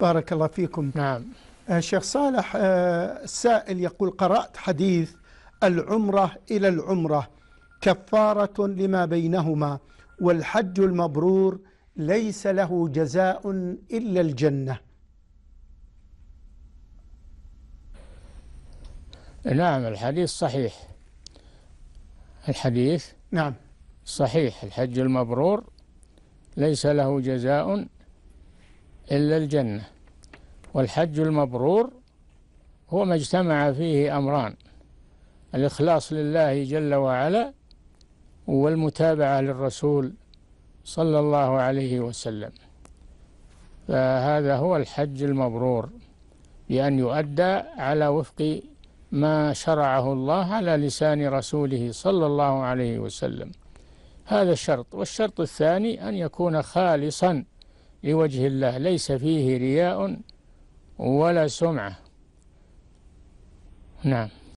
بارك الله فيكم. نعم. آه، شيخ صالح آه، السائل يقول قرأت حديث العمرة إلى العمرة كفارة لما بينهما والحج المبرور ليس له جزاء إلا الجنة. نعم الحديث صحيح. الحديث نعم. صحيح الحج المبرور ليس له جزاء إلا الجنة. والحج المبرور هو ما اجتمع فيه أمران الإخلاص لله جل وعلا والمتابعة للرسول صلى الله عليه وسلم. فهذا هو الحج المبرور بأن يؤدى على وفق ما شرعه الله على لسان رسوله صلى الله عليه وسلم. هذا الشرط. والشرط الثاني أن يكون خالصا لوجه الله ليس فيه رياء ولا سمعة. نعم.